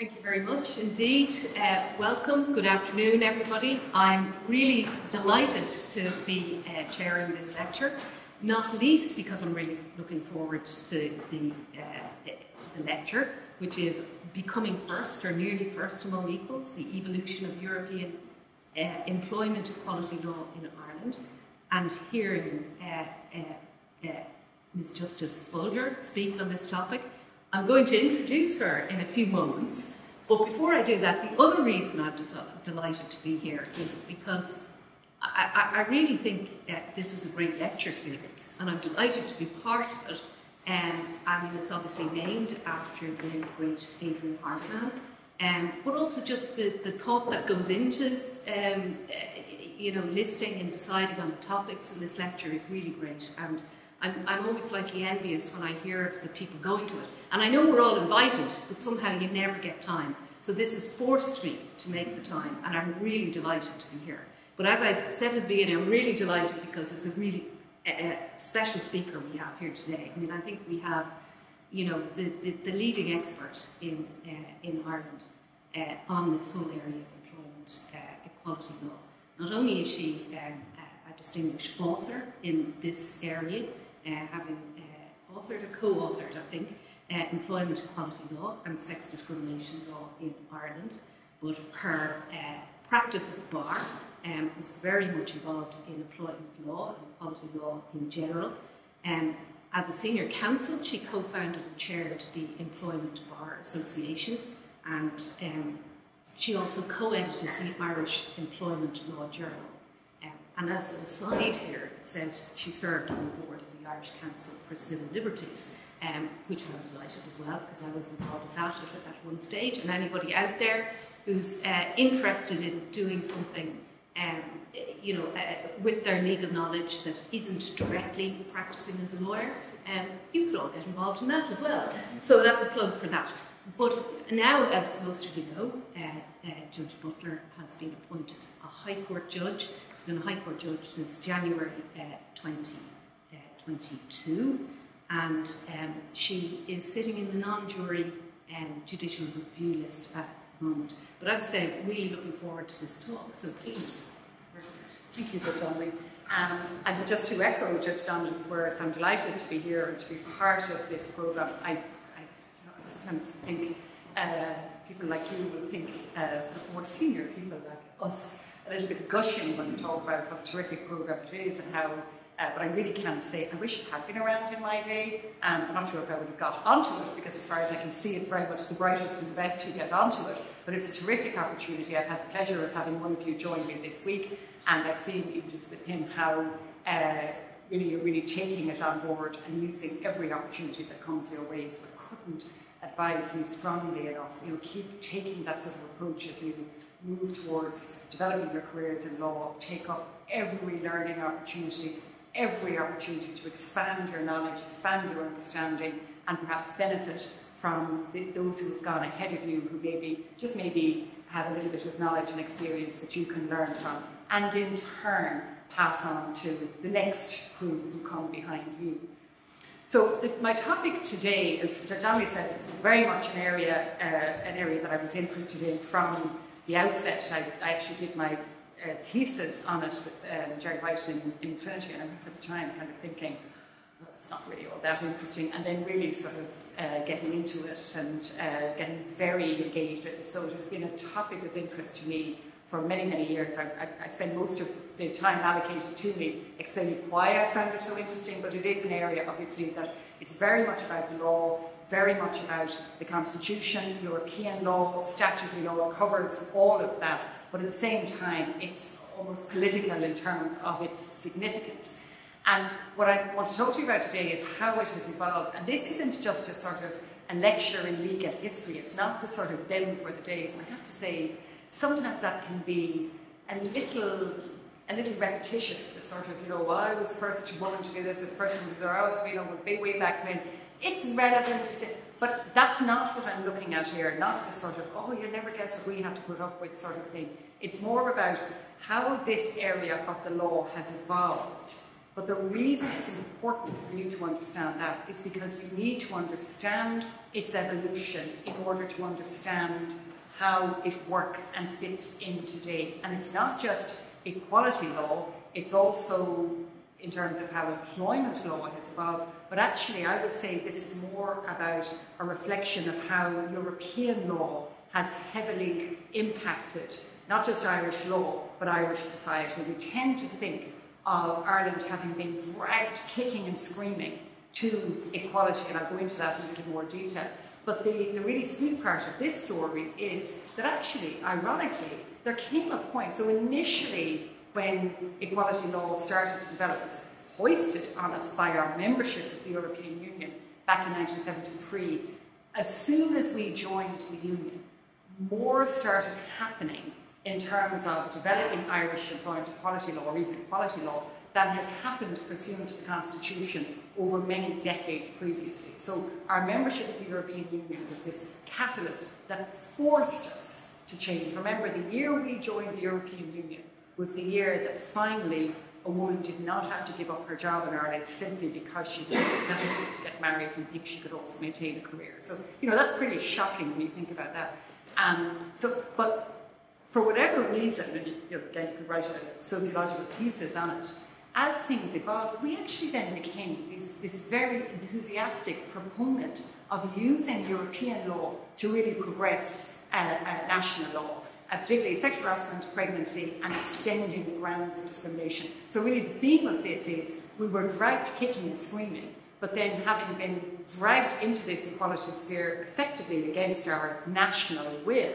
Thank you very much indeed. Uh, welcome. Good afternoon, everybody. I'm really delighted to be uh, chairing this lecture, not least because I'm really looking forward to the, uh, the lecture, which is Becoming First or Nearly First Among Equals The Evolution of European uh, Employment Equality Law in Ireland, and hearing uh, uh, Ms. Justice Bolger speak on this topic. I'm going to introduce her in a few moments, but before I do that, the other reason I'm delighted to be here is because I, I, really think that this is a great lecture series, and I'm delighted to be part of it. Um, I mean, it's obviously named after the great Adrian Hardiman, um, but also just the, the thought that goes into um, uh, you know listing and deciding on the topics in this lecture is really great. And I'm, I'm always slightly envious when I hear of the people going to it. And I know we're all invited, but somehow you never get time. So this has forced me to make the time, and I'm really delighted to be here. But as I said at the beginning, I'm really delighted because it's a really uh, special speaker we have here today. I mean, I think we have, you know, the, the, the leading expert in, uh, in Ireland uh, on this whole area of employment equality law. Not only is she um, a distinguished author in this area, having authored or co-authored, I think, uh, employment equality law and sex discrimination law in Ireland, but her practice at the bar um, is very much involved in employment law and equality law in general. Um, as a senior counsel, she co-founded and chaired the Employment Bar Association, and um, she also co-edits the Irish Employment Law Journal. Um, and as an aside here, it says she served on the board of the Irish Council for Civil Liberties, um, which I'm delighted as well because I was involved with that at, at one stage. And anybody out there who's uh, interested in doing something, um, you know, uh, with their legal knowledge that isn't directly practicing as a lawyer, um, you could all get involved in that as well. So that's a plug for that. But now, as most of you know, uh, uh Judge Bolger has been appointed a High Court judge. He's been a High Court judge since January uh, 20. 22, and um, she is sitting in the non-jury um, judicial review list at the moment. But as I say, really looking forward to this talk, so please. Thank you, Judge Donnelly. Um, and just to echo Judge Donnelly's words, I'm delighted to be here and to be part of this programme. I, I, sometimes think uh, people like you will think, uh, more senior people like us, a little bit gushing when we talk about what a terrific programme it is and how uh, but I really can say I wish it had been around in my day. Um, I'm not sure if I would have got onto it because, as far as I can see, it's very much the brightest and the best who get onto it. But it's a terrific opportunity. I've had the pleasure of having one of you join me this week, and I've seen just with him how uh, really you're really taking it on board and using every opportunity that comes your way. So I couldn't advise you strongly enough. You know, keep taking that sort of approach as you move towards developing your careers in law. Take up every learning opportunity every opportunity to expand your knowledge, expand your understanding, and perhaps benefit from the, those who have gone ahead of you, who maybe, just maybe, have a little bit of knowledge and experience that you can learn from, and in turn pass on to the next group who come behind you. So the, my topic today, is, as Jami said, it's very much an area, uh, an area that I was interested in from the outset. I, I actually did my uh, thesis on it with um, Gerry Whyte in, in Trinity, and I remember at the time kind of thinking, well, it's not really all that interesting, and then really sort of uh, getting into it and uh, getting very engaged with it. So it has been a topic of interest to me for many, many years. I, I, I spend most of the time allocated to me explaining why I found it so interesting, but it is an area, obviously, that it's very much about the law, very much about the Constitution, European law, statutory law, covers all of that but at the same time, it's almost political in terms of its significance. And what I want to talk to you about today is how it has evolved. And this isn't just a sort of a lecture in legal history. It's not the sort of them's were the days. And I have to say, sometimes that can be a little a little repetitious, the sort of, you know, well, I was the first woman to do this, the first woman to do that, you know, way back when. It's relevant, it's, but that's not what I'm looking at here, not the sort of, oh, you'll never guess what we have to put up with sort of thing. It's more about how this area of the law has evolved But the reason it's important for you to understand that is because you need to understand its evolution in order to understand how it works and fits in today. And it's not just equality law, it's also in terms of how employment law has evolved, but actually I would say this is more about a reflection of how European law has heavily impacted not just Irish law, but Irish society. We tend to think of Ireland having been dragged kicking and screaming to equality, and I'll go into that in a little more detail. But the, the really sweet part of this story is that actually, ironically, there came a point, so initially when equality law started to develop, was hoisted on us by our membership of the European Union back in 1973. As soon as we joined the Union, more started happening in terms of developing Irish employment equality law or even equality law than had happened pursuant to the Constitution over many decades previously. So our membership of the European Union was this catalyst that forced us to change. Remember, the year we joined the European Union was the year that finally a woman did not have to give up her job in Ireland simply because she was to get married and think she could also maintain a career. So, you know, that's pretty shocking when you think about that. Um, so, but for whatever reason, and you, you know, again, you could write a sociological thesis on it, as things evolved, we actually then became these, this very enthusiastic proponent of using European law to really progress uh, uh, national law, uh, particularly sexual harassment, pregnancy, and extending the grounds of discrimination. So, really, the theme of this is we were dragged kicking and screaming, but then having been dragged into this equality sphere effectively against our national will,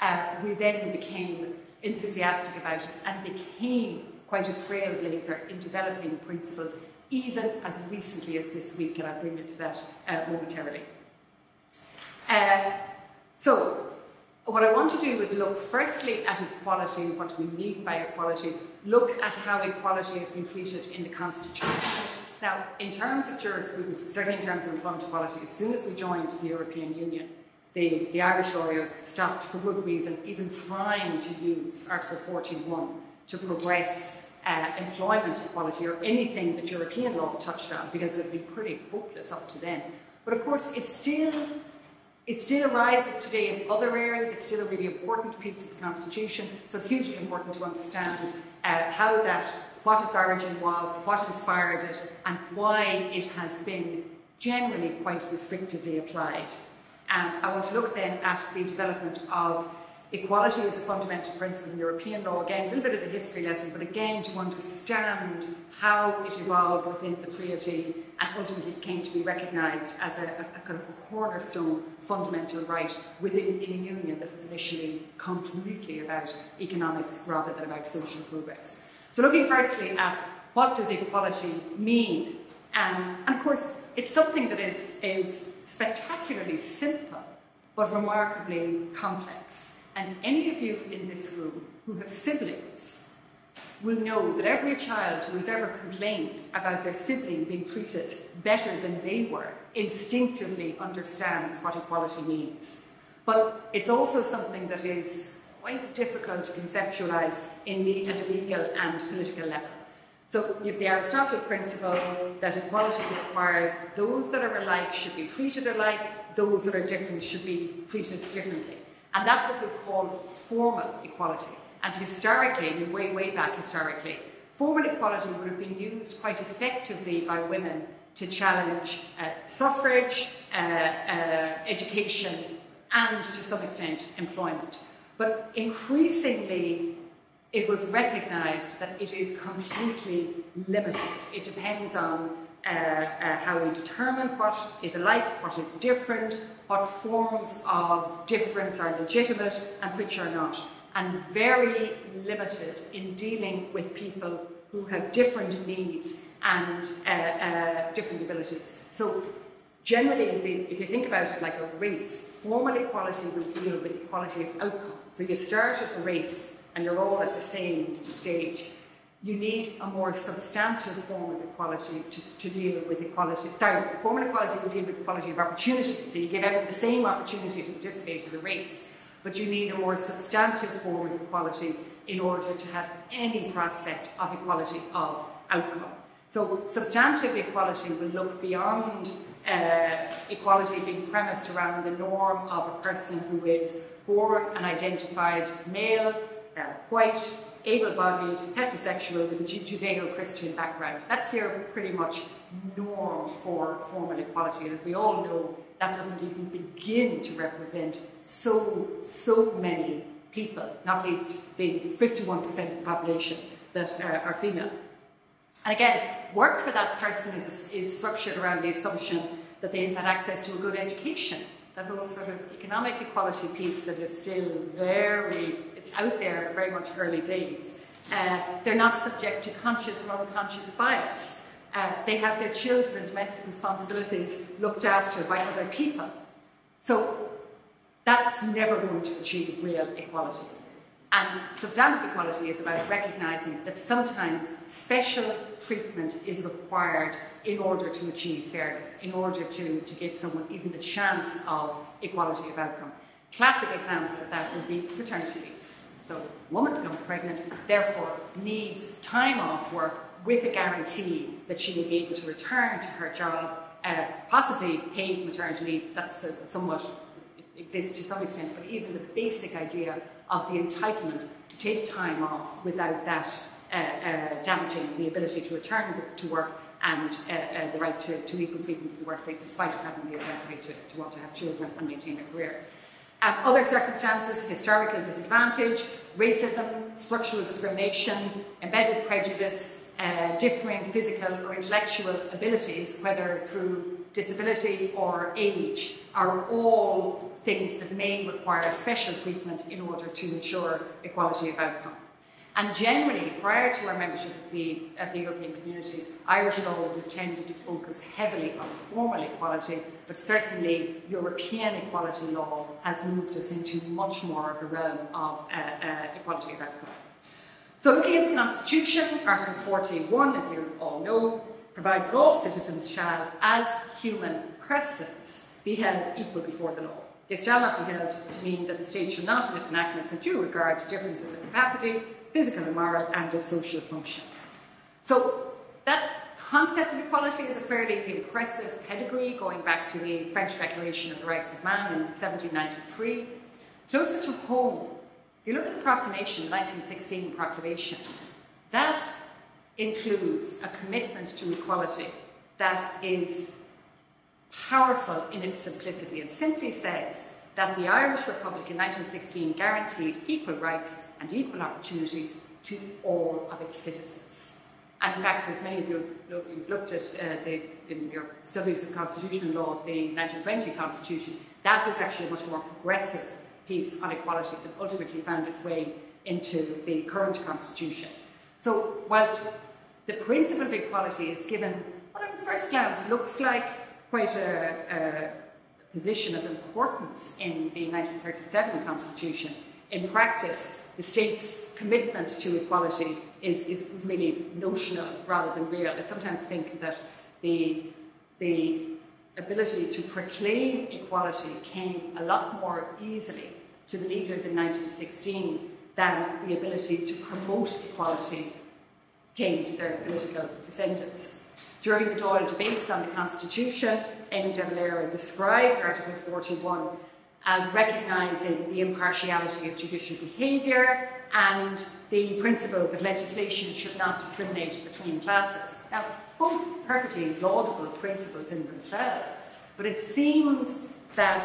uh, we then became enthusiastic about it and became quite a trailblazer in developing principles, even as recently as this week, and I'll bring you to that uh, momentarily. Uh, so, what I want to do is look firstly at equality, and what we mean by equality, look at how equality has been treated in the Constitution. Now, in terms of jurisprudence, certainly in terms of employment equality, as soon as we joined the European Union, the, the Irish lawyers stopped for good reason even trying to use Article 41 to progress uh, employment equality or anything that European law touched on because it had been pretty hopeless up to then. But of course, it still, it still arises today in other areas. It's still a really important piece of the Constitution. So it's hugely important to understand uh, how that, what its origin was, what inspired it, and why it has been generally quite restrictively applied. And I want to look then at the development of equality as a fundamental principle in European law. Again, a little bit of the history lesson, but again to understand how it evolved within the treaty and ultimately came to be recognised as a, a, a, kind of cornerstone fundamental right within in a union that was initially completely about economics rather than about social progress. So looking firstly at what does equality mean? Um, and of course, it's something that is, is spectacularly simple, but remarkably complex. And any of you in this room who have siblings will know that every child who has ever complained about their sibling being treated better than they were instinctively understands what equality means. But it's also something that is quite difficult to conceptualize in at a legal and political level. So you have the Aristotle principle that equality requires those that are alike should be treated alike, those that are different should be treated differently. And that's what we call formal equality. And historically, way, way back historically, formal equality would have been used quite effectively by women to challenge uh, suffrage, uh, uh, education, and to some extent employment. But increasingly, it was recognized that it is completely limited. It depends on uh, uh, how we determine what is alike, what is different, what forms of difference are legitimate and which are not, and very limited in dealing with people who have different needs and uh, uh different abilities. So, generally, if you think about it like a race, formal equality will deal with equality of outcome. So, you start at the race and you're all at the same stage, you need a more substantive form of equality to, to deal with equality. Sorry, formal equality will deal with equality of opportunity. So you give everyone the same opportunity to participate in the race, but you need a more substantive form of equality in order to have any prospect of equality of outcome. So substantive equality will look beyond uh, equality being premised around the norm of a person who is born and identified male, uh, white, able-bodied, heterosexual with a Judeo-Christian background. That's your pretty much norm for formal equality. And as we all know, that doesn't even begin to represent so, so many people, not least being 51% of the population that uh, are female. And again, work for that person is, is structured around the assumption that they've had access to a good education. That whole sort of economic equality piece that is still very, it's out there very much early days. Uh, they're not subject to conscious or unconscious bias. Uh, they have their children and domestic responsibilities looked after by other people. So that's never going to achieve real equality. And substantive equality is about recognising that sometimes special treatment is required in order to achieve fairness, in order to, to give someone even the chance of equality of outcome. Classic example of that would be paternity leave. So a woman becomes pregnant, therefore needs time off work with a guarantee that she will be able to return to her job, uh, possibly paid maternity leave, that's uh, somewhat exists to some extent, but even the basic idea of the entitlement to take time off without that uh, uh, damaging the ability to return to work and uh, uh, the right to, to, equal treatment in the workplace, in spite of having the necessity to, to, want to have children and maintain a career. Um, other circumstances, historical disadvantage, racism, structural discrimination, embedded prejudice, uh, differing physical or intellectual abilities, whether through disability or age, are all things that may require special treatment in order to ensure equality of outcome. And generally, prior to our membership of the, of the European communities, Irish law would have tended to focus heavily on formal equality, but certainly European equality law has moved us into much more of a realm of uh, uh, equality of outcome. So looking at the Constitution, Article 41, as you all know, provides that all citizens shall, as human persons, be held equal before the law. This shall not be held to mean that the state shall not, in its enactments, have due regard to differences in capacity, physical and moral, and social functions. So that concept of equality is a fairly impressive pedigree going back to the French Declaration of the Rights of Man in 1793. Closer to home, if you look at the proclamation, the 1916 proclamation, that includes a commitment to equality that is powerful in its simplicity. It simply says that the Irish Republic in 1916 guaranteed equal rights and equal opportunities to all of its citizens. And in fact, as many of you have looked at uh, the, in your studies of constitutional law, the 1920 Constitution, that was actually a much more progressive piece on equality that ultimately found its way into the current Constitution. So, whilst the principle of equality is given, what at first glance looks like quite a, a position of importance in the 1937 Constitution. In practice, the state's commitment to equality is, is, is merely notional rather than real. I sometimes think that the, the ability to proclaim equality came a lot more easily to the leaders in 1916 than the ability to promote equality came to their political descendants. During the Dáil debates on the Constitution, Éamon de Valera described Article 41 as recognising the impartiality of judicial behaviour and the principle that legislation should not discriminate between classes. Now, both perfectly laudable principles in themselves, but it seems that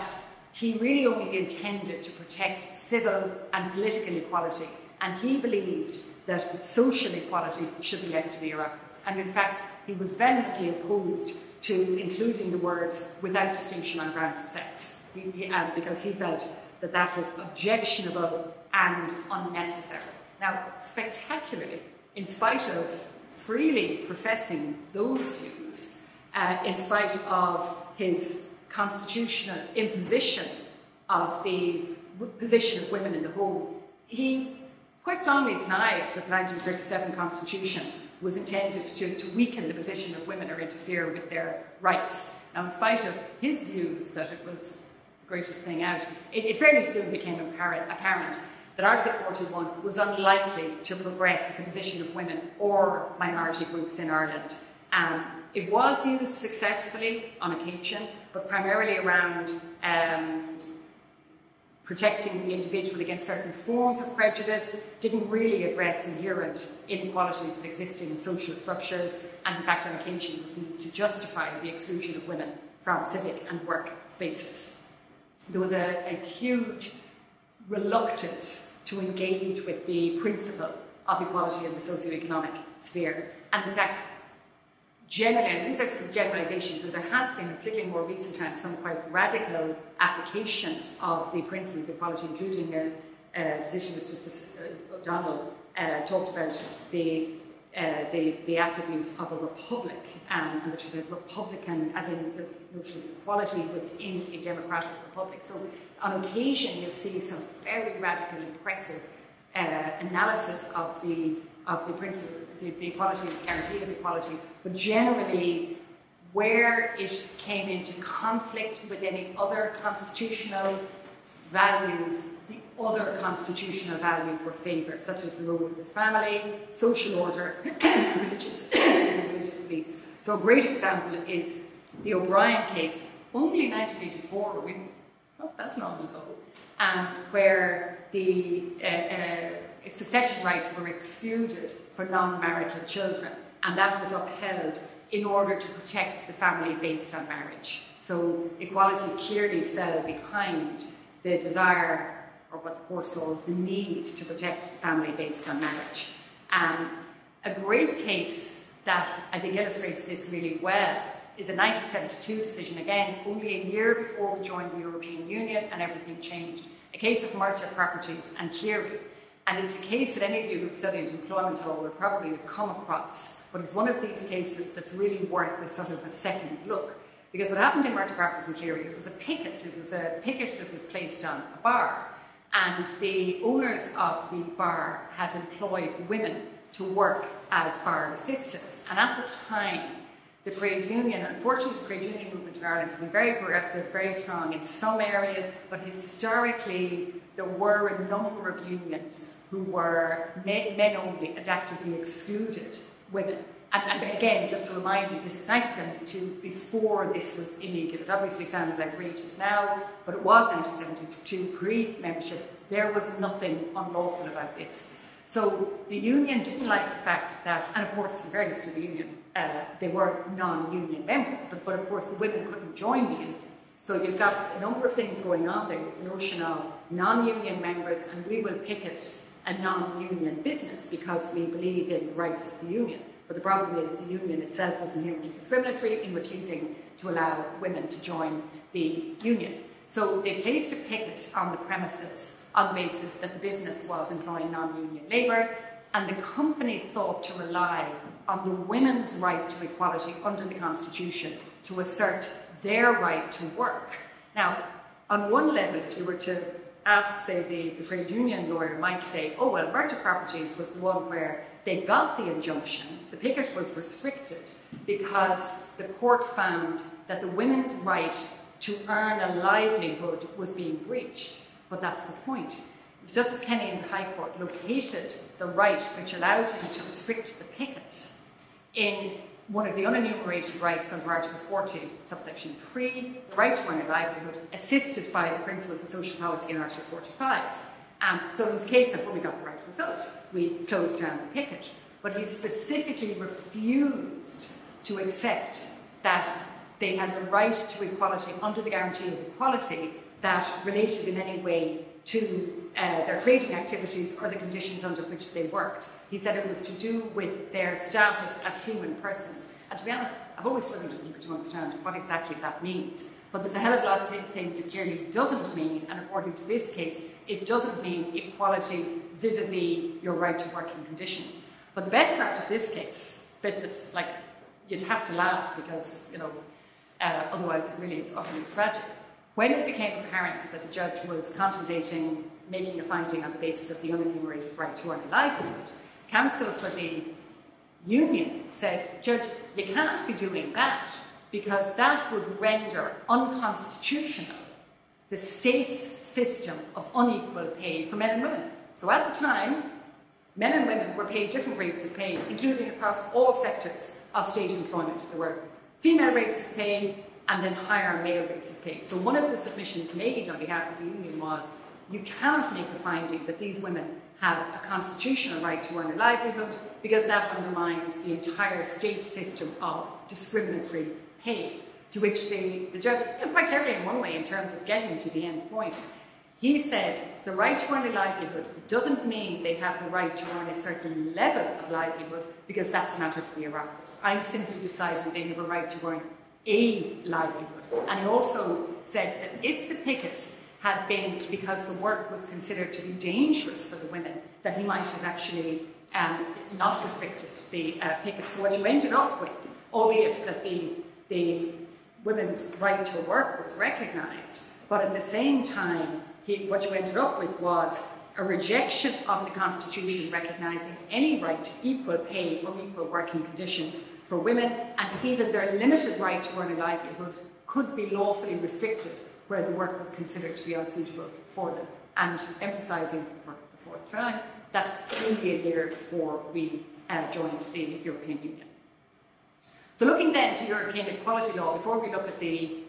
he really only intended to protect civil and political equality, and he believed that social equality should be left to the Oireachtas. And in fact, he was vehemently opposed to including the words without distinction on grounds of sex, he, he, um, because he felt that that was objectionable and unnecessary. Now, spectacularly, in spite of freely professing those views, uh, in spite of his constitutional imposition of the position of women in the home, he quite strongly denied that the 1937 Constitution was intended to, to weaken the position of women or interfere with their rights. Now, in spite of his views that it was the greatest thing out, it, it fairly soon became apparent, apparent that Article 41 was unlikely to progress the position of women or minority groups in Ireland Um, it was used successfully on occasion, but primarily around um, protecting the individual against certain forms of prejudice, didn't really address inherent inequalities that exist in social structures, and in fact, on occasion was used to justify the exclusion of women from civic and work spaces. There was a, a huge reluctance to engage with the principle of equality in the socio-economic sphere. And in fact, generally, and these are generalizations, and there has been, particularly in more recent times, some quite radical applications of the principle of equality, including a, a decision Mr. O'Donnell uh, talked about the, uh, the, the attributes of a republic um, and the, the republican, as in the notion of equality within a democratic republic. So on occasion, you'll see some very radical, impressive uh, analysis of the of the principle, the, the equality, the guarantee of equality, but generally where it came into conflict with any other constitutional values, the other constitutional values were favoured, such as the role of the family, social order, religious, religious beliefs. So a great example is the O'Brien case, only 1984, not that long ago, um, where the uh, uh, succession rights were excluded for non-marital children, and that was upheld in order to protect the family based on marriage. So equality clearly fell behind the desire, or what the court saw as the need to protect the family based on marriage. And a great case that I think illustrates this really well is a 1972 decision, again, only a year before we joined the European Union and everything changed. A case of Murtagh Properties and Cleary, and it's a case that any of you who've studied employment law will probably have come across, but it's one of these cases that's really worth a sort of a second look. Because what happened in Murtagh Properties and was a picket, it was a picket that was placed on a bar, and the owners of the bar had employed women to work as bar assistants. And at the time, the trade union, unfortunately, the trade union movement in Ireland has been very progressive, very strong in some areas, but historically, there were a number of unions who were men only and actively excluded women. And, and, again, just to remind you, this is 1972, before this was illegal. It obviously sounds outrageous now, but it was 1972, pre membership. There was nothing unlawful about this. So the union didn't like the fact that, and of course, in fairness to the union, uh, they were non union members, but, but of course, the women couldn't join the union. So you've got a number of things going on there, the notion of non union members, and we will picket a non-union business because we believe in the rights of the union. But the problem is the union itself was inherently discriminatory in refusing to allow women to join the union. So they placed a picket on the premises on the basis that the business was employing non-union labour and the company sought to rely on the women's right to equality under the Constitution to assert their right to work. Now, on one level, if you were to ask, say, the, the trade union lawyer might say, oh, well, Murtagh Properties was the one where they got the injunction, the picket was restricted because the court found that the women's right to earn a livelihood was being breached. But that's the point. Justice Kenny in the High Court located the right which allowed him to restrict the picket in one of the unenumerated rights under Article 40, subsection 3, the right to earn a livelihood, assisted by the principles of social policy in Article 45. Um, so it was a case of when we got the right result, we closed down the picket. But he specifically refused to accept that they had the right to equality under the guarantee of equality that related in any way to uh, their trading activities or the conditions under which they worked. He said it was to do with their status as human persons. And to be honest, I've always struggled people to understand what exactly that means. But there's a hell of a lot of things it clearly doesn't mean, and according to this case, it doesn't mean equality vis a vis your right to working conditions. But the best part of this case, bit that's like you'd have to laugh because, you know, uh, otherwise it really is utterly tragic. When it became apparent that the judge was contemplating making a finding on the basis of the unenumerated right to earn a livelihood, counsel for the union said, Judge, you can't be doing that because that would render unconstitutional the state's system of unequal pay for men and women. So at the time, Men and women were paid different rates of pay, including across all sectors of state employment. There were female rates of pay and then higher male rates of pay. So one of the submissions made on behalf of the union was you cannot make a finding that these women have a constitutional right to earn a livelihood because that undermines the entire state system of discriminatory pay. To which the, the judge, quite clearly in one way, in terms of getting to the end point, he said the right to earn a livelihood doesn't mean they have the right to earn a certain level of livelihood because that's a matter for the Oireachtas. I'm simply deciding they have a right to earn a livelihood. And he also said that if the pickets had been because the work was considered to be dangerous for the women, that he might have actually um, not restricted the uh, pickets. So what you ended up with, albeit that the, the women's right to work was recognised, but at the same time, he, what you ended up with was a rejection of the Constitution recognising any right to equal pay or equal working conditions for women, and even their limited right to earn a livelihood could be lawfully restricted where the work was considered to be unsuitable for them. And emphasising for the fourth time, that's only a year before we uh, joined the European Union. So looking then to European equality law, before we look at the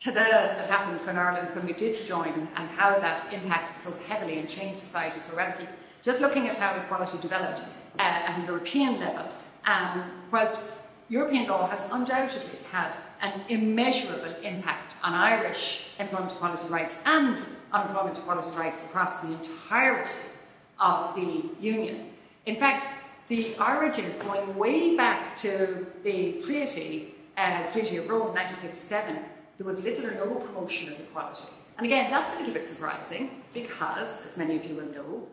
tada that happened in Ireland when we did join and how that impacted so heavily and changed society so radically, just looking at how equality developed uh, at a European level, um, whilst European law has undoubtedly had an immeasurable impact on Irish employment equality rights and unemployment equality rights across the entirety of the Union. In fact, the origins going way back to the treaty, uh, Treaty of Rome, 1957, there was little or no promotion of equality. And again, that's a little bit surprising because, as many of you will know,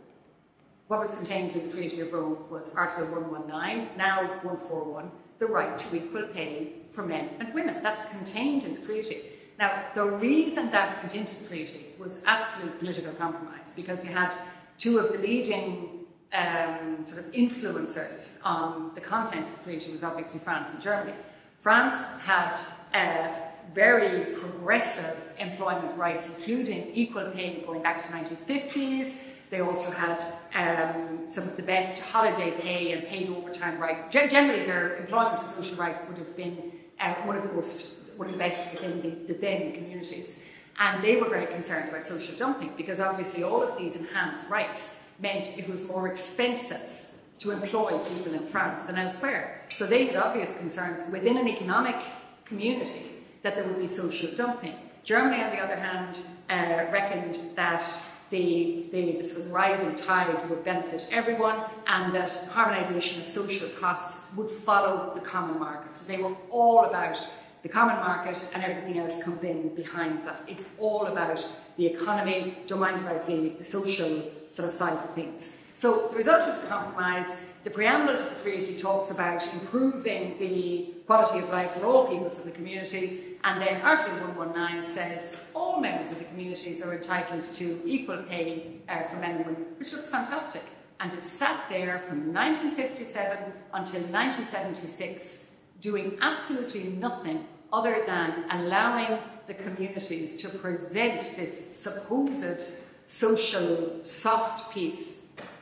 what was contained in the Treaty of Rome was Article 119, now 141, the right to equal pay for men and women. That's contained in the treaty. Now, the reason that went into the treaty was absolute political compromise because you had two of the leading um, sort of influencers on the content of the treaty was obviously France and Germany. France had very progressive employment rights, including equal pay going back to the 1950s. They also had um, some of the best holiday pay and paid overtime rights. generally, their employment and social rights would have been uh, one of the most, one of the best within the, the then communities. And they were very concerned about social dumping because obviously all of these enhanced rights meant it was more expensive to employ people in France than elsewhere. So they had obvious concerns within an economic community that there would be social dumping. Germany, on the other hand, uh, reckoned that the, the, the sort of rising tide would benefit everyone and that harmonisation of social costs would follow the common market. So they were all about the common market and everything else comes in behind that. It's all about the economy, don't mind about the, social sort of side of things. So the result was compromise. The preamble to the treaty talks about improving the quality of life for all peoples of the communities, and then Article 119 says all members of the communities are entitled to equal pay uh, for men and women, which looks fantastic. And it sat there from 1957 until 1976, doing absolutely nothing other than allowing the communities to present this supposed social soft piece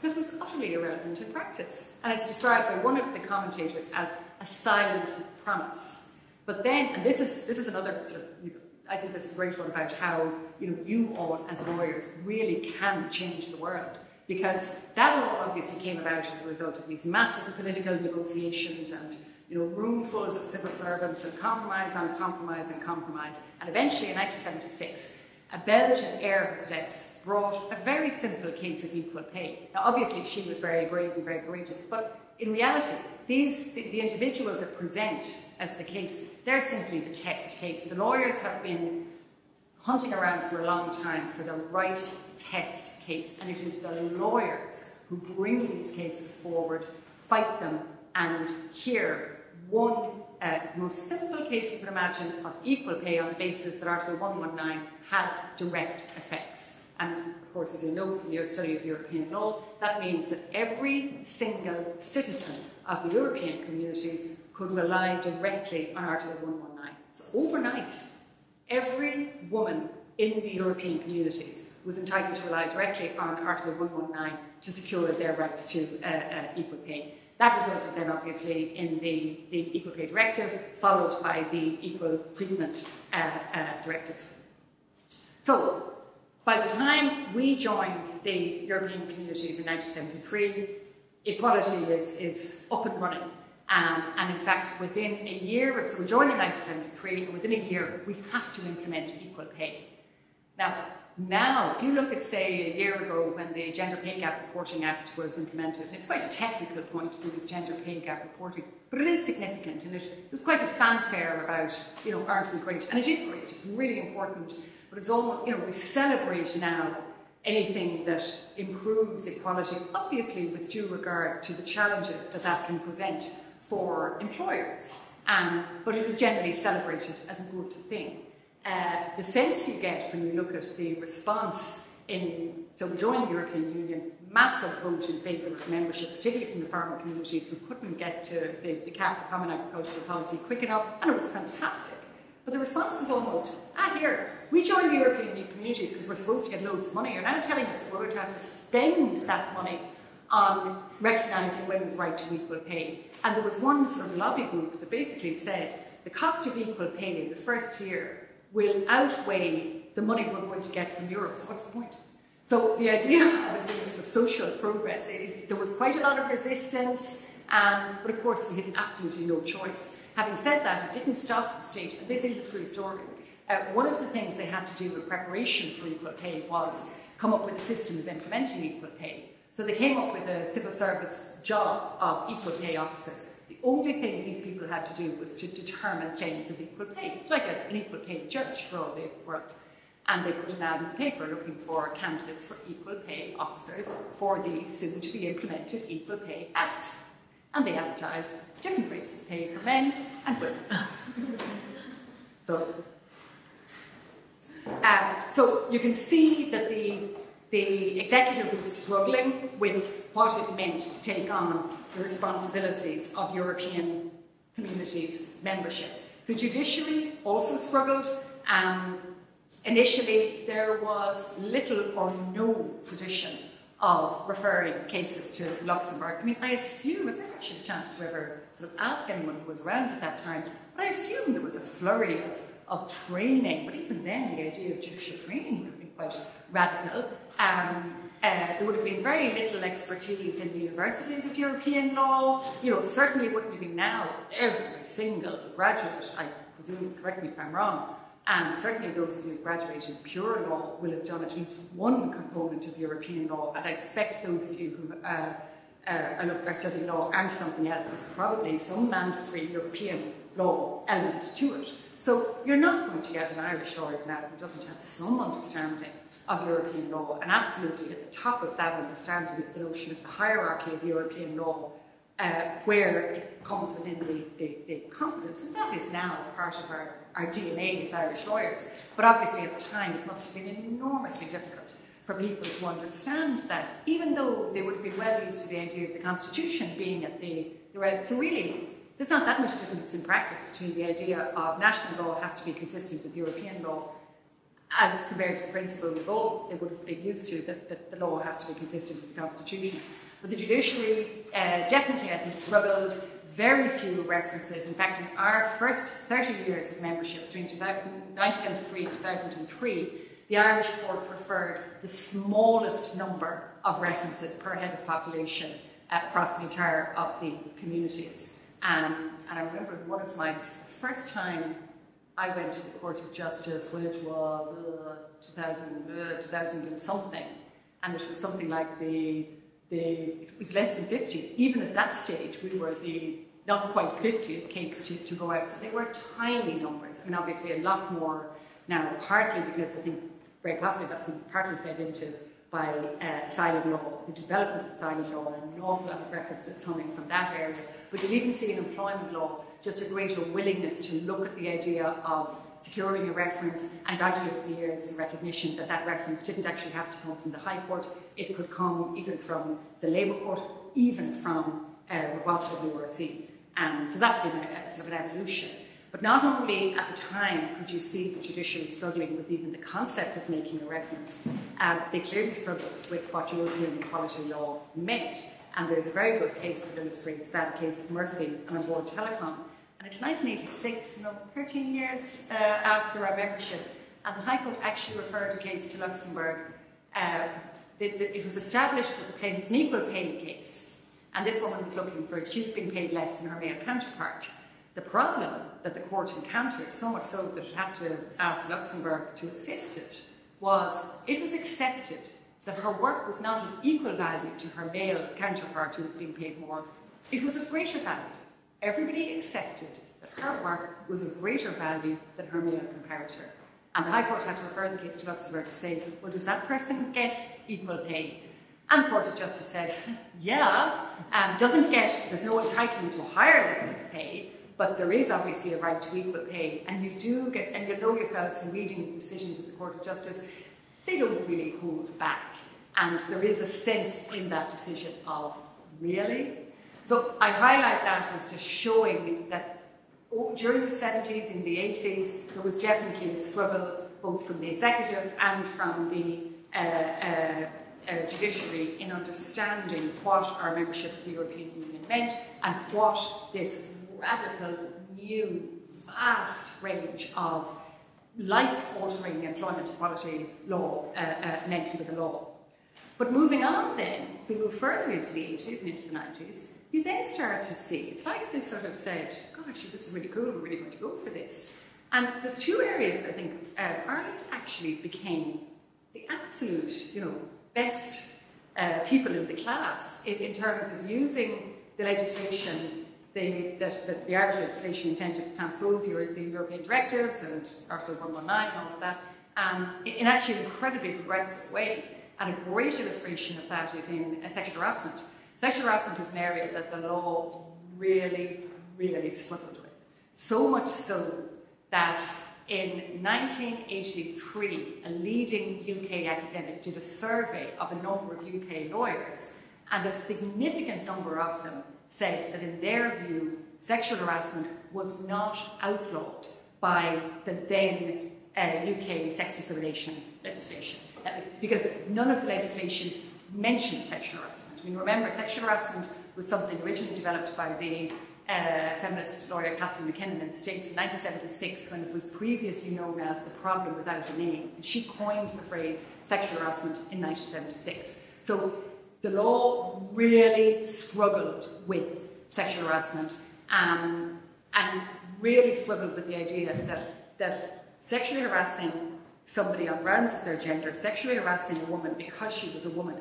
that was utterly irrelevant in practice. And it's described by one of the commentators as a silent promise. But then, and this is this is another sort of, you know, I think this is a great one about how you know you all as lawyers really can change the world. Because that all obviously came about as a result of these massive political negotiations and you know, roomfuls of civil servants and compromise on compromise and compromise. And eventually in 1976, a Belgian air hostess brought a very simple case of equal pay. Now, obviously, she was very brave and very courageous, but in reality, these, the, the individual that present as the case, they're simply the test case. The lawyers have been hunting around for a long time for the right test case, and it is the lawyers who bring these cases forward, fight them, and hear one uh, most simple case you can imagine of equal pay on the basis that Article 119 had direct effects. And of course, as you know from your study of European law, that means that every single citizen of the European communities could rely directly on Article 119. So overnight, every woman in the European communities was entitled to rely directly on Article 119 to secure their rights to uh, uh, equal pay. That resulted then, obviously, in the, the Equal Pay Directive, followed by the Equal Treatment uh, uh, Directive. So, by the time we joined the European communities in 1973, equality is, is up and running. Um, and in fact, within a year, so we joined in 1973, and within a year, we have to implement equal pay. Now, now, if you look at, say, a year ago when the Gender Pay Gap Reporting Act was implemented, it's quite a technical point to do with gender pay gap reporting, but it is significant and there's quite a fanfare about, you know, aren't we great? And it is great, it's really important, but it's almost, you know, we celebrate now anything that improves equality, obviously with due regard to the challenges that that can present for employers. Um, but it is generally celebrated as a good thing. Uh, the sense you get when you look at the response in, so we joined the European Union, massive vote in favour of membership, particularly from the farming communities who couldn't get to the, the CAP, the Common Agricultural Policy, quick enough, and it was fantastic. But the response was almost, ah, here, we joined the European communities because we're supposed to get loads of money. You're now telling us we're going to have to spend that money on recognising women's right to equal pay. And there was one sort of lobby group that basically said the cost of equal pay in the first year will outweigh the money we're going to get from Europe. So what's the point? So the idea of it being social progress, it, there was quite a lot of resistance, um, but of course we had absolutely no choice. Having said that, it didn't stop the state, this is a true story. Uh, one of the things they had to do in preparation for equal pay was come up with a system of implementing equal pay. So they came up with a civil service job of equal pay officers. The only thing these people had to do was to determine claims of equal pay. It's like a, an equal pay judge for all the world. And they put an ad in the paper looking for candidates for equal pay officers for the soon to be implemented Equal Pay Act. And they advertised different rates of pay for men and women. so, so you can see that the, the executive was struggling with what it meant to take on the responsibilities of European communities membership. The judiciary also struggled. Um, initially, there was little or no tradition of referring cases to Luxembourg. I mean, I assume, if I actually had a chance to ever sort of ask anyone who was around at that time, but I assume there was a flurry of, of training, but even then the idea of judicial training would have been quite radical. Um, uh, there would have been very little expertise in the universities of European law. You know, certainly wouldn't be now every single graduate, I presume, correct me if I'm wrong, and certainly those of you who graduated pure law will have done at least one component of European law, and I expect those of you who uh, uh, are studying law and something else, there's probably some mandatory European law element to it. So you're not going to get an Irish lawyer now who doesn't have some understanding of European law, and absolutely at the top of that understanding is the notion of the hierarchy of European law, uh, where it comes within the, the, the competence, and that is now part of our, our DNA as Irish lawyers. But obviously at the time it must have been enormously difficult for people to understand that, even though they would have been well used to the idea of the Constitution being at the, the so really there's not that much difference in practice between the idea of national law has to be consistent with European law as compared to the principle of all they would have been used to that, that the law has to be consistent with the Constitution. But the judiciary uh, definitely, I think, struggled. Very few references. In fact, in our first 30 years of membership, between 1973 and 2003, the Irish court preferred the smallest number of references per head of population uh, across the entire of the communities. Um, and I remember one of my first time I went to the Court of Justice, which was uh, 2000, uh, 2000 and something, and it was something like the, the, it was less than 50. Even at that stage, we were the not quite 50th case to, to go out. So they were tiny numbers. I mean, obviously a lot more now, partly because I think very possibly that's been partly fed into by uh, asylum law, the development of asylum law, and an awful lot of references coming from that area. But you'll even see in employment law just a greater willingness to look at the idea of securing a reference and gradually over the years recognition that that reference didn't actually have to come from the High Court, it could come even from the Labour Court, even from uh, WRC. And so that's been a, a, sort of an evolution. But not only at the time could you see the judiciary struggling with even the concept of making a reference, uh, they clearly struggled with what European equality law meant. And there's a very good case that illustrates that, case of Murphy on Bord Telecom. And it's 1986, you know, 13 years uh, after our membership, and the High Court actually referred the case to Luxembourg. Uh, it was established that the claim was an equal pay case, and this woman was looking for she was being paid less than her male counterpart. The problem that the court encountered, so much so that it had to ask Luxembourg to assist it, was it was accepted that her work was not of equal value to her male counterpart who was being paid more. It was of greater value. Everybody accepted that her work was of greater value than her male comparator. And the High Court had to refer the case to Luxembourg to say, well, does that person get equal pay? And the Court of Justice said, yeah, um, doesn't get, there's no entitlement to a higher level of pay, but there is obviously a right to equal pay. And you do get, and you know yourselves in reading the decisions of the Court of Justice, they don't really hold back. And there is a sense in that decision of, really? So I highlight that as just showing that during the 70s, in the 80s, there was definitely a struggle both from the executive and from the uh, uh, uh, judiciary in understanding what our membership of the European Union meant and what this radical, new, vast range of life-altering employment equality law uh, uh, meant for the law. But moving on then, if we move further into the 80s and into the 90s, you then start to see, it's like they sort of said, gosh, this is really cool, we're really going to go for this. And there's two areas I think uh, Ireland actually became the absolute, you know, best uh, people in the class in, in, terms of using the legislation that, the Irish legislation intended to transpose the European directives and Article 119 and all of that um, in, in actually an incredibly progressive way. And a great illustration of that is in uh, sexual harassment. Sexual harassment is an area that the law really, really struggled with. So much so that in 1983, a leading UK academic did a survey of a number of UK lawyers, and a significant number of them said that, in their view, sexual harassment was not outlawed by the then uh, UK sex discrimination legislation. Uh, because none of the legislation mentioned sexual harassment. I mean, remember, sexual harassment was something originally developed by the uh, feminist lawyer Catharine MacKinnon in the States in 1976 when it was previously known as the problem without a name. And she coined the phrase sexual harassment in 1976. So the law really struggled with sexual harassment um, and really struggled with the idea that, that sexually harassing somebody on grounds of their gender, sexually harassing a woman because she was a woman,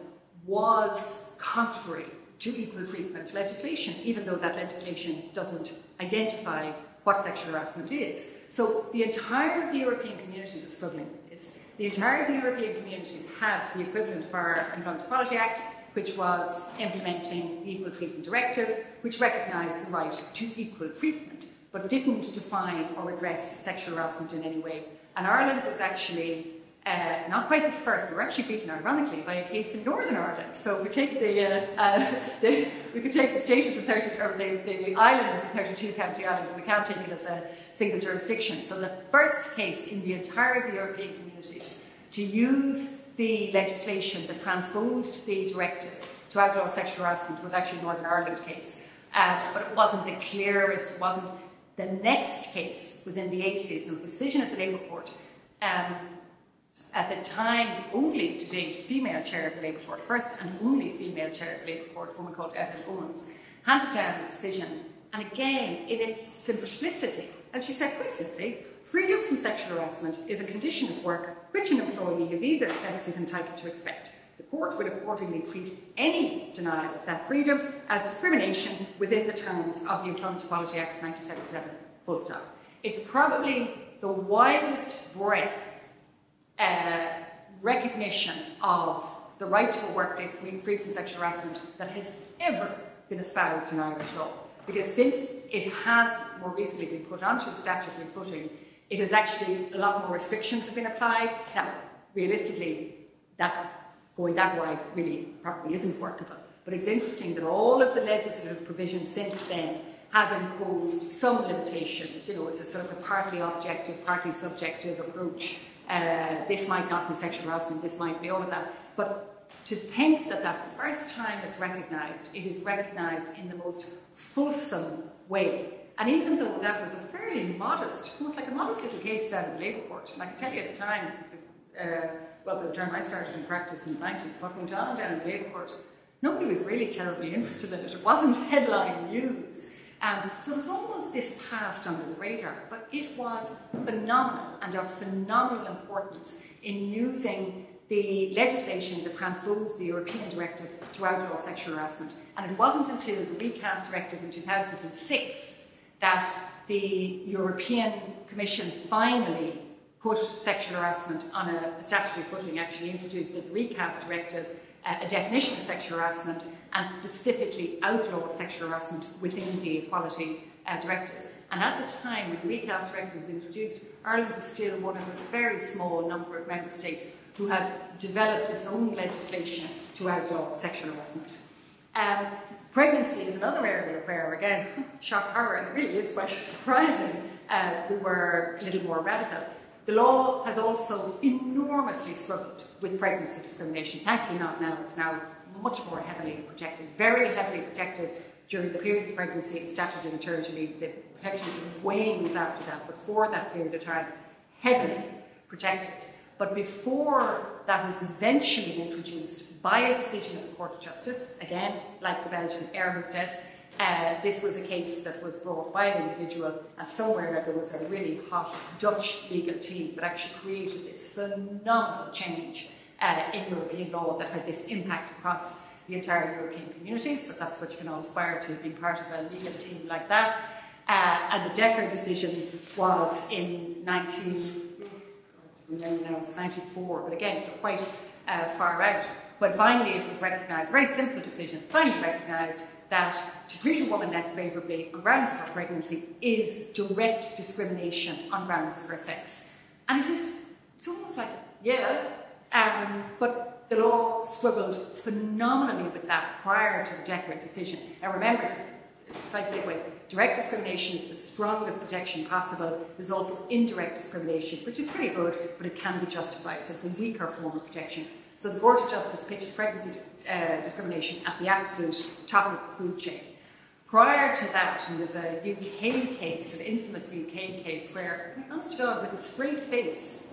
was contrary to equal treatment legislation, even though that legislation doesn't identify what sexual harassment is. So the entire of the European community was struggling with this. The entire of the European communities had the equivalent of our Employment Equality Act, which was implementing the Equal Treatment Directive, which recognised the right to equal treatment, but didn't define or address sexual harassment in any way. And Ireland was actually uh, not quite the first, we were actually beaten ironically by a case in Northern Ireland. So we take the, uh, uh, the we could take the state as a 30, or the, the island as a 32 county island, but we can't take it as a single jurisdiction. So the first case in the entire of the European communities to use the legislation that transposed the directive to outlaw sexual harassment was actually Northern Ireland case. Uh, but it wasn't the clearest, it wasn't. The next case was in the 80s, and was a decision of the Labour Court. Um, at the time, the only to date female chair of the Labour Court, first and only female chair of the Labour Court, a woman called Evelyn Owens, handed down the decision. And again, in its simplicity, and she said quite simply, freedom from sexual harassment is a condition of work which an employee of either sex is entitled to expect. The court would accordingly treat any denial of that freedom as discrimination within the terms of the Employment Equality Act 1977. Full stop. It's probably the widest breadth uh, recognition of the right to a workplace free, free from sexual harassment that has ever been espoused in Irish law. Because since it has more recently been put onto statutory footing, it has actually, a lot more restrictions have been applied. Now, realistically, that going that wide really probably isn't workable. But it's interesting that all of the legislative provisions since then have imposed some limitations. You know, it's a sort of a partly objective, partly subjective approach. Uh, this might not be sexual harassment, this might be all of that. But to think that that first time it's recognised, it is recognised in the most fulsome way. And even though that was a fairly modest, almost like a modest little case down in the Labour Court, and I can tell you at the time, uh, well, by the time I started in practice in the 90s, what went on down in the Labour Court, nobody was really terribly interested in it. It wasn't headline news. Um, so it was almost this passed under the radar, but it was phenomenal and of phenomenal importance in using the legislation that transposed the European directive to outlaw sexual harassment. And it wasn't until the recast directive in 2006 that the European Commission finally put sexual harassment on a statutory footing, actually introduced the recast directive a definition of sexual harassment and specifically outlawed sexual harassment within the equality uh, directives. And at the time when the recast directive was introduced, Ireland was still one of a very small number of member states who had developed its own legislation to outlaw sexual harassment. Um, pregnancy is another area where, again, shock horror, and it really is quite surprising, uh, we were a little more radical. The law has also enormously struggled with pregnancy discrimination. Thankfully not now, it's now much more heavily protected, very heavily protected during the period of pregnancy and statutory maternity leave. The protections wanes after that, but for that period of time, heavily protected. But before that was eventually introduced by a decision of the Court of Justice, again, like the Belgian air hostess, uh, this was a case that was brought by an individual, and somewhere that there was a really hot Dutch legal team that actually created this phenomenal change uh, in European law that had this impact across the entire European community. So that's what you can all aspire to, being part of a legal team like that. Uh, and the Dekker decision was in 19, remember now, it's 94, but again, so quite uh, far out. But finally, it was recognised, very simple decision, finally recognised that to treat a woman less favourably on grounds of her pregnancy is direct discrimination on grounds of her sex. And it is, it's almost like, yeah, um, but the law struggled phenomenally with that prior to the Dekker decision. Now remember, side segue, direct discrimination is the strongest protection possible. There's also indirect discrimination, which is pretty good, but it can be justified, so it's a weaker form of protection. So the Court of Justice pitched pregnancy uh, discrimination at the absolute top of the food chain. Prior to that, and there's a UK case, an infamous UK case, where, honest to God, with a straight face,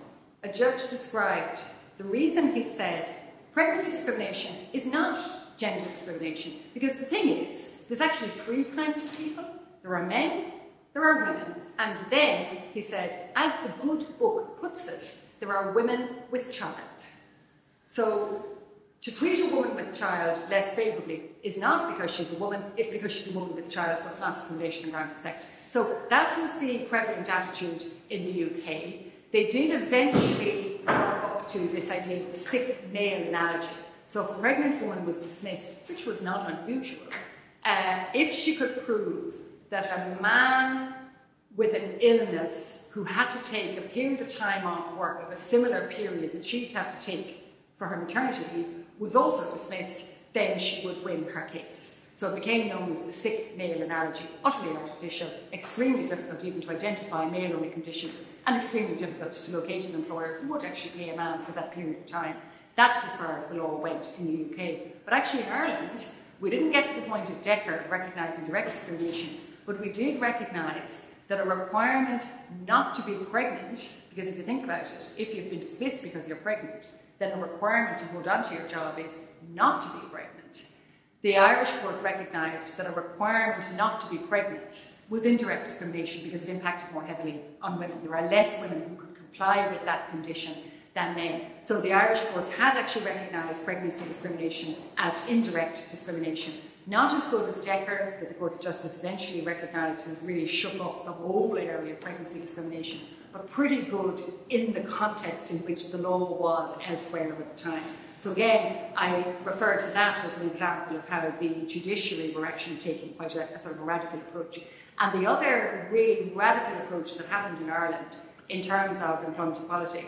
a judge described the reason he said pregnancy discrimination is not gender discrimination. Because the thing is, there's actually three kinds of people. There are men, there are women. And then, he said, as the good book puts it, there are women with child. So to treat a woman with child less favourably is not because she's a woman, it's because she's a woman with child, so it's not discrimination on grounds of sex. So that was the prevalent attitude in the UK. They did eventually work up to this idea of the sick male analogy. So if a pregnant woman was dismissed, which was not unusual, uh, if she could prove that a man with an illness who had to take a period of time off work of a similar period that she'd have to take for her maternity leave was also dismissed, then she would win her case. So it became known as the sick male analogy, utterly artificial, extremely difficult even to identify male-only conditions, and extremely difficult to locate an employer who would actually pay a man for that period of time. That's as far as the law went in the UK. But actually in Ireland, we didn't get to the point of Dekker recognising direct discrimination, but we did recognise that a requirement not to be pregnant, because if you think about it, if you've been dismissed because you're pregnant, then the requirement to hold on to your job is not to be pregnant. The Irish court recognised that a requirement not to be pregnant was indirect discrimination because it impacted more heavily on women. There are less women who could comply with that condition than men. So the Irish courts had actually recognised pregnancy discrimination as indirect discrimination. Not as good as Dekker, that the Court of Justice eventually recognised and really shook up the whole area of pregnancy discrimination, but pretty good in the context in which the law was elsewhere at the time. So again, I refer to that as an example of how the judiciary were actually taking quite a, a sort of a radical approach. And the other really radical approach that happened in Ireland in terms of employment equality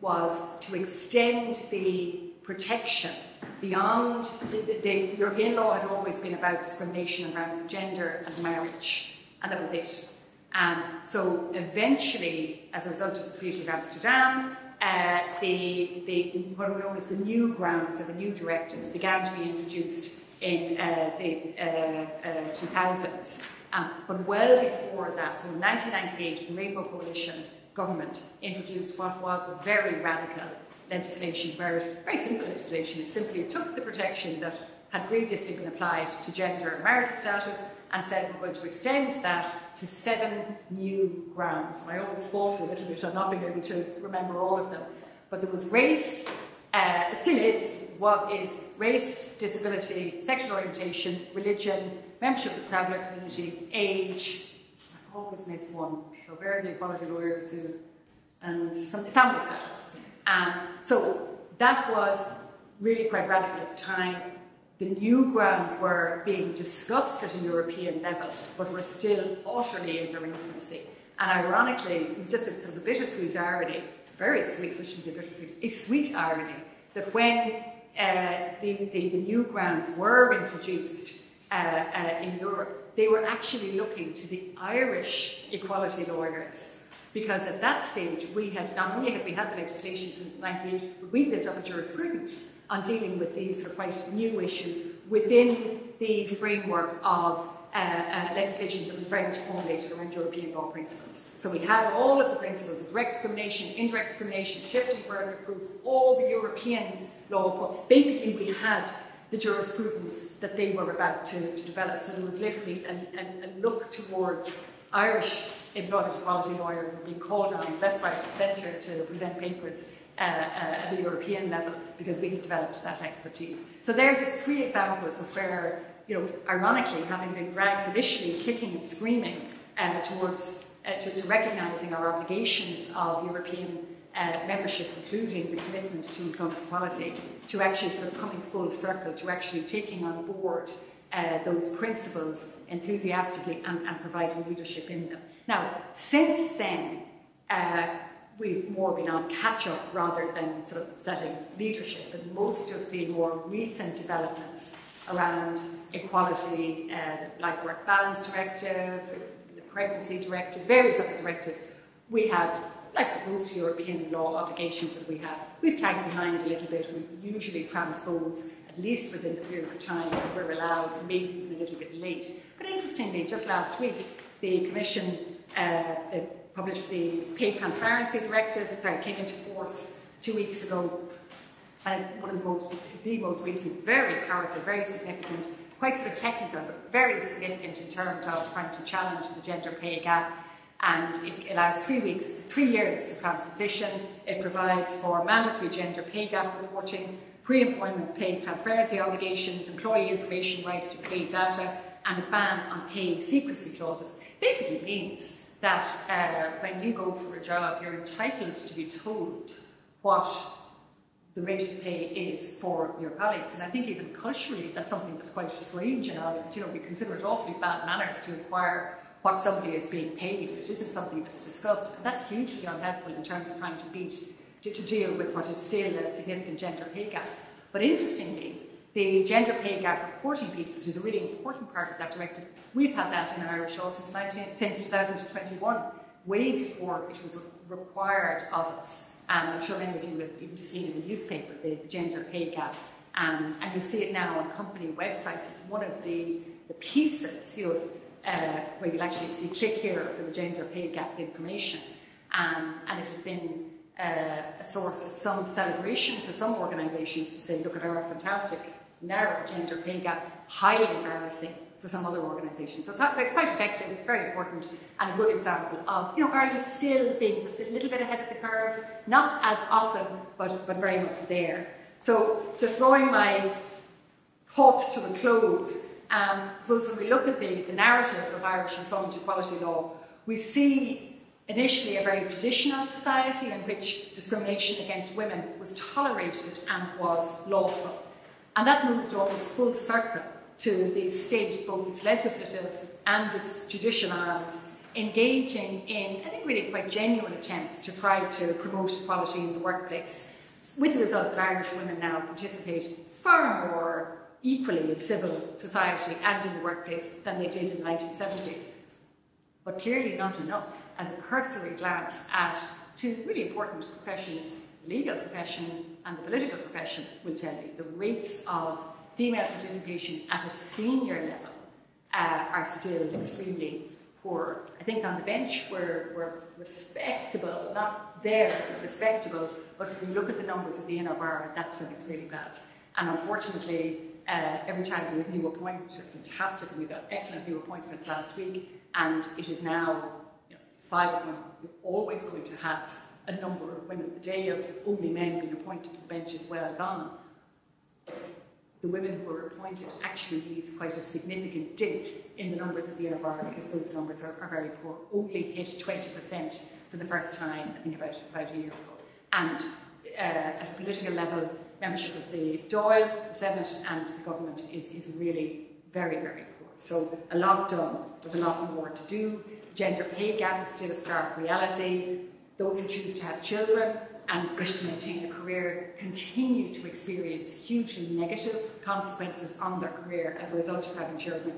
was to extend the protection beyond the, the, European law had always been about discrimination on grounds of gender and marriage, and that was it. And so eventually, as a result of the Treaty of Amsterdam, uh, the, the, what are known as the new grounds or the new directives began to be introduced in uh, the uh, 2000s. Uh, um, but well before that, so in 1998, the Rainbow Coalition government introduced what was very radical legislation, very, very simple legislation. It simply took the protection that had previously been applied to gender and marital status and said we're going to extend that to seven new grounds. I always fought a little bit on not being able to remember all of them. But there was race, uh, it still is, was, is race, disability, sexual orientation, religion, membership of the traveller community, age, I always miss one, so very the equality lawyers who, and some family status. Um, so that was really quite radical at the time. The new grounds were being discussed at a European level, but were still utterly in their infancy. And ironically, it was just a sort of a bittersweet irony, very sweet, which is a bittersweet, a sweet irony, that when uh, the, the, the, new grounds were introduced uh, uh, in Europe, they were actually looking to the Irish equality lawyers because at that stage we had not only had we had the legislation since 98, but we built up a jurisprudence on dealing with these quite new issues within the framework of uh, uh, legislation that was very much formulated around European law principles. So we had all of the principles of direct discrimination, indirect discrimination, shifting burden of proof, all the European law. Basically, we had the jurisprudence that they were about to, to develop. So there was literally a, a, a look towards Irish employment equality lawyers are being called on left, right, and centre to present papers uh, uh, at the European level because we had developed that expertise. So there are just three examples of where, you know, ironically, having been dragged initially kicking and screaming uh, towards uh, to, to recognising our obligations of European uh, membership, including the commitment to employment equality, to actually sort of coming full circle, to actually taking on board uh, those principles enthusiastically and, and, providing leadership in them. Now, since then, uh, we've more been on catch up rather than sort of setting leadership, and most of the more recent developments around equality, uh, like work balance directive, the pregnancy directive, various other directives, we have like most European law obligations that we have, we've tagged behind a little bit. We usually transpose at least within the period of time that we're allowed, maybe even a little bit late. But interestingly, just last week, the Commission uh, it published the Pay Transparency Directive that came into force two weeks ago. And one of the most, the most recent, very powerful, very significant, quite technical, but very significant in terms of trying to challenge the gender pay gap and it allows three weeks, three years of transposition. It provides for mandatory gender pay gap reporting, pre-employment pay transparency obligations, employee information rights to pay data, and a ban on pay secrecy clauses. Basically means that uh, when you go for a job, you're entitled to be told what the rate of pay is for your colleagues. And I think even culturally, that's something that's quite strange in Ireland. You know, we consider it awfully bad manners to inquire what somebody is being paid. It isn't something that's discussed. And that's hugely unhelpful in terms of trying to beat, to, to deal with what is still a significant gender pay gap. But interestingly, the gender pay gap reporting piece, which is a really important part of that directive, we've had that in Irish law since, 19, since 2021, way before it was required of us. And I'm sure many of you have even just seen in the newspaper the, the gender pay gap. Um, and you see it now on company websites. It's one of the, the pieces, you know, uh, where you'll actually see click here for the gender pay gap information. Um, and it has been uh, a source of some celebration for some organisations to say, look at our fantastic narrow gender pay gap, highly embarrassing for some other organisations. So it's, it's quite effective, very important, and a good example of, you know, Ireland still being just a little bit ahead of the curve, not as often, but, but very much there. So just drawing my thoughts to a close, um, I suppose when we look at the, the narrative of Irish employment equality law, we see initially a very traditional society in which discrimination against women was tolerated and was lawful. And that moved almost full circle to the state, both its legislative and its judicial arms, engaging in, I think, really quite genuine attempts to try to promote equality in the workplace. with the result that Irish women now participate far more equally in civil society and in the workplace than they did in the 1970s. But clearly not enough, as a cursory glance at two really important professions, legal profession and the political profession will tell you. The rates of female participation at a senior level uh, are still extremely poor. I think on the bench we're, we're respectable, not there, but respectable, but if you look at the numbers at the inner bar, that's when it's really bad. And unfortunately, uh, every time we have new appointments, are fantastic, and we've got excellent new appointments last week, and it is now you know, five appointments. We're always going to have a number of women. The day of only men being appointed to the bench is well gone. The women who are appointed actually leaves quite a significant dent in the numbers of the bar because those numbers are, are very poor. Only hit 20% for the first time, I think, about, about a year ago. And uh, at a political level, membership of the Dáil, the Senate, and the government is, is really very, very poor. So a lot done, with a lot more to do. Gender pay gap is still a stark reality. Those who choose to have children and wish to maintain a career continue to experience hugely negative consequences on their career as a result of having children.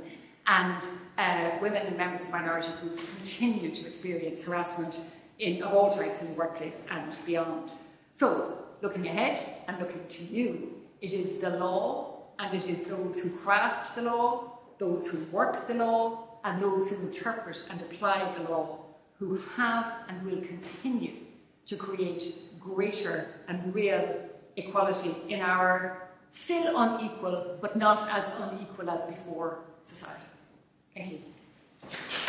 And uh, women and members of minority groups continue to experience harassment in, of all types in the workplace and beyond. So, looking ahead and looking to you, it is the law and it is those who craft the law, those who work the law, and those who interpret and apply the law who have and will continue to create greater and real equality in our still unequal, but not as unequal as before society. Thank you.